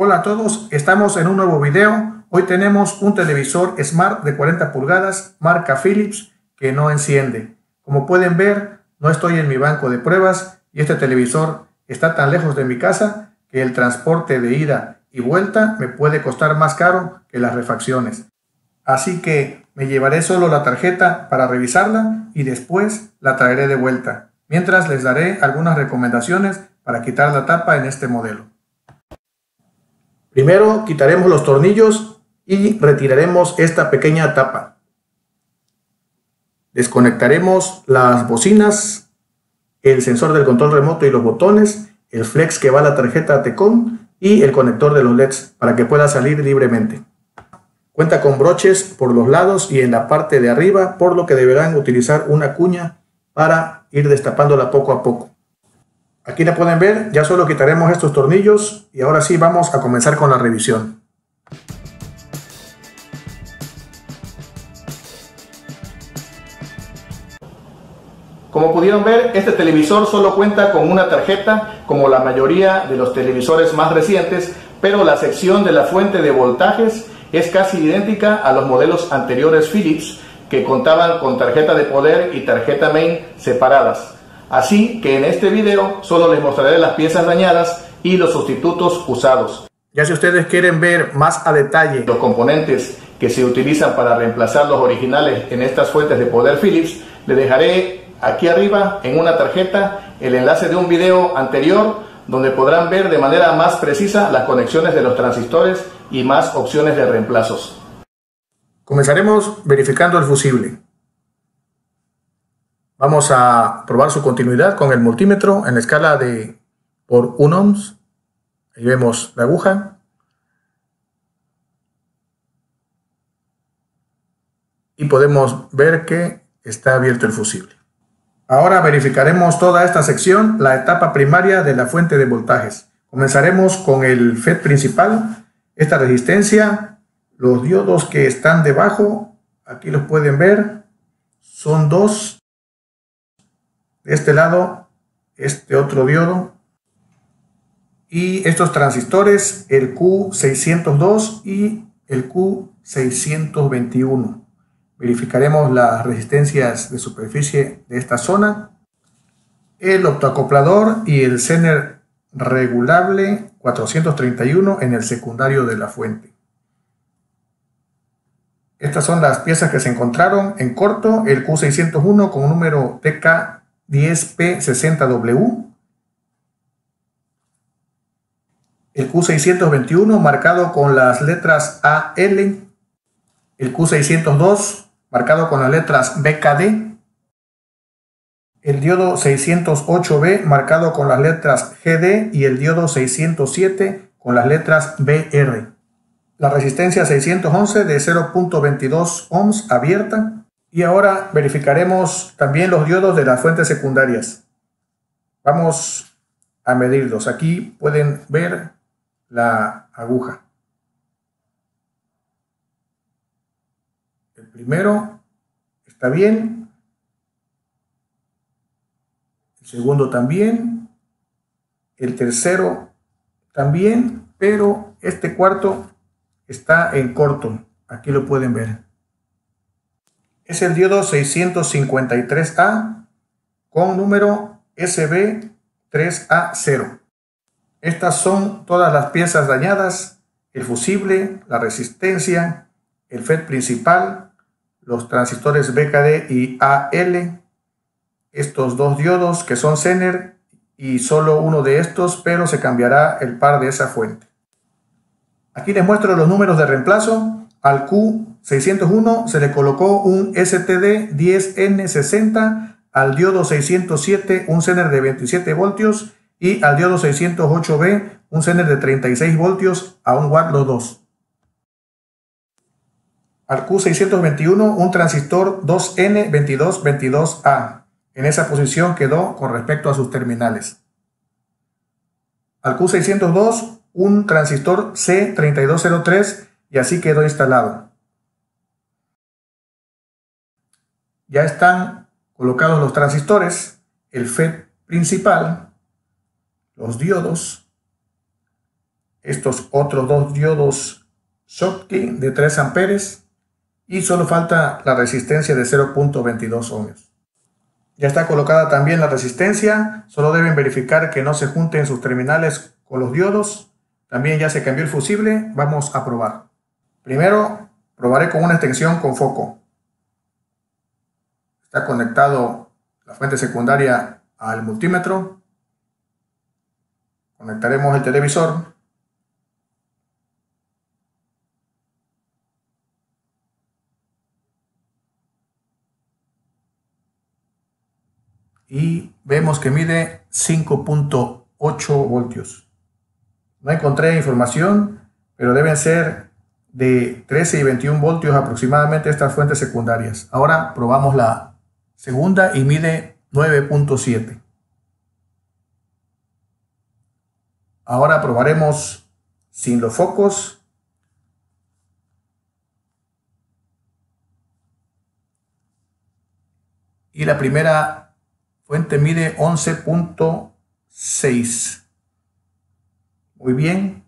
Hola a todos, estamos en un nuevo video. Hoy tenemos un televisor Smart de 40 pulgadas, marca Philips, que no enciende. Como pueden ver, no estoy en mi banco de pruebas y este televisor está tan lejos de mi casa que el transporte de ida y vuelta me puede costar más caro que las refacciones. Así que me llevaré solo la tarjeta para revisarla y después la traeré de vuelta. Mientras les daré algunas recomendaciones para quitar la tapa en este modelo. Primero quitaremos los tornillos y retiraremos esta pequeña tapa. Desconectaremos las bocinas, el sensor del control remoto y los botones, el flex que va a la tarjeta Tecom y el conector de los LEDs para que pueda salir libremente. Cuenta con broches por los lados y en la parte de arriba, por lo que deberán utilizar una cuña para ir destapándola poco a poco. Aquí la pueden ver, ya solo quitaremos estos tornillos y ahora sí vamos a comenzar con la revisión. Como pudieron ver, este televisor solo cuenta con una tarjeta, como la mayoría de los televisores más recientes, pero la sección de la fuente de voltajes es casi idéntica a los modelos anteriores Philips, que contaban con tarjeta de poder y tarjeta main separadas. Así que en este video solo les mostraré las piezas dañadas y los sustitutos usados. Ya si ustedes quieren ver más a detalle los componentes que se utilizan para reemplazar los originales en estas fuentes de poder Philips, les dejaré aquí arriba en una tarjeta el enlace de un video anterior donde podrán ver de manera más precisa las conexiones de los transistores y más opciones de reemplazos. Comenzaremos verificando el fusible. Vamos a probar su continuidad con el multímetro en la escala de por 1 ohms. Ahí vemos la aguja. Y podemos ver que está abierto el fusible. Ahora verificaremos toda esta sección, la etapa primaria de la fuente de voltajes. Comenzaremos con el FET principal, esta resistencia, los diodos que están debajo, aquí los pueden ver, son dos este lado, este otro diodo. Y estos transistores, el Q602 y el Q621. Verificaremos las resistencias de superficie de esta zona. El optoacoplador y el Zener regulable 431 en el secundario de la fuente. Estas son las piezas que se encontraron en corto, el Q601 con un número TK 10P60W, el Q621 marcado con las letras AL, el Q602 marcado con las letras BKD, el diodo 608B marcado con las letras GD y el diodo 607 con las letras BR. La resistencia 611 de 0.22 ohms abierta, y ahora verificaremos también los diodos de las fuentes secundarias. Vamos a medirlos. Aquí pueden ver la aguja. El primero está bien. El segundo también. El tercero también. Pero este cuarto está en corto. Aquí lo pueden ver es el diodo 653A con número SB3A0. Estas son todas las piezas dañadas, el fusible, la resistencia, el FET principal, los transistores BKD y AL, estos dos diodos que son Zener y solo uno de estos, pero se cambiará el par de esa fuente. Aquí les muestro los números de reemplazo. Al Q601 se le colocó un STD 10N60, al diodo 607 un Zener de 27 voltios y al diodo 608B un Zener de 36 voltios a un watt los dos. Al Q621 un transistor 2N2222A. En esa posición quedó con respecto a sus terminales. Al Q602 un transistor C3203 y así quedó instalado. Ya están colocados los transistores, el FET principal, los diodos, estos otros dos diodos Schottky de 3 amperes y solo falta la resistencia de 0.22 ohmios. Ya está colocada también la resistencia, solo deben verificar que no se junten sus terminales con los diodos. También ya se cambió el fusible, vamos a probar. Primero, probaré con una extensión con foco. Está conectado la fuente secundaria al multímetro. Conectaremos el televisor. Y vemos que mide 5.8 voltios. No encontré información, pero deben ser de 13 y 21 voltios aproximadamente estas fuentes secundarias. Ahora probamos la segunda y mide 9.7. Ahora probaremos sin los focos. Y la primera fuente mide 11.6. Muy bien.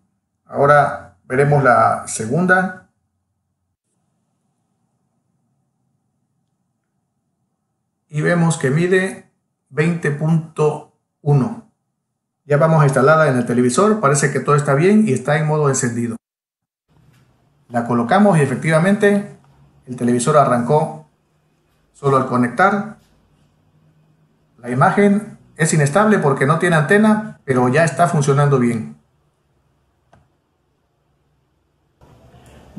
Ahora veremos la segunda. Y vemos que mide 20.1. Ya vamos a instalarla en el televisor. Parece que todo está bien y está en modo encendido. La colocamos y efectivamente el televisor arrancó solo al conectar. La imagen es inestable porque no tiene antena, pero ya está funcionando bien.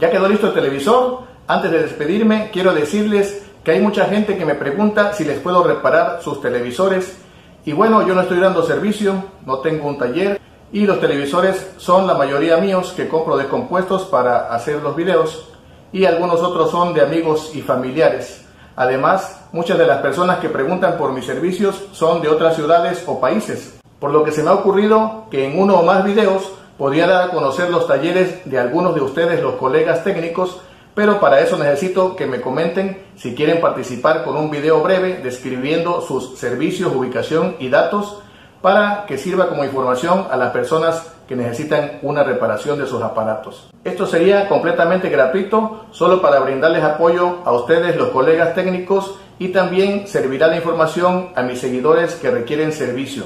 Ya quedó listo el televisor. Antes de despedirme, quiero decirles que hay mucha gente que me pregunta si les puedo reparar sus televisores. Y bueno, yo no estoy dando servicio, no tengo un taller y los televisores son la mayoría míos que compro descompuestos para hacer los videos y algunos otros son de amigos y familiares. Además, muchas de las personas que preguntan por mis servicios son de otras ciudades o países, por lo que se me ha ocurrido que en uno o más videos podría dar a conocer los talleres de algunos de ustedes, los colegas técnicos, pero para eso necesito que me comenten si quieren participar con un video breve describiendo sus servicios, ubicación y datos para que sirva como información a las personas que necesitan una reparación de sus aparatos. Esto sería completamente gratuito, solo para brindarles apoyo a ustedes, los colegas técnicos, y también servirá la información a mis seguidores que requieren servicio.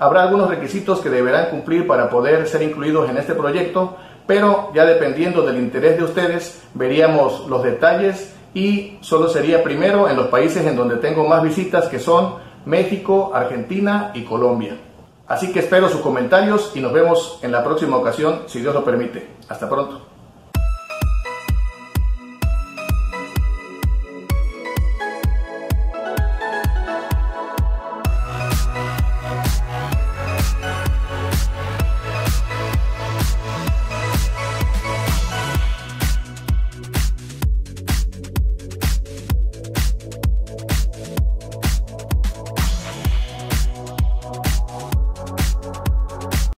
Habrá algunos requisitos que deberán cumplir para poder ser incluidos en este proyecto, pero ya dependiendo del interés de ustedes, veríamos los detalles y solo sería primero en los países en donde tengo más visitas, que son México, Argentina y Colombia. Así que espero sus comentarios y nos vemos en la próxima ocasión, si Dios lo permite. Hasta pronto.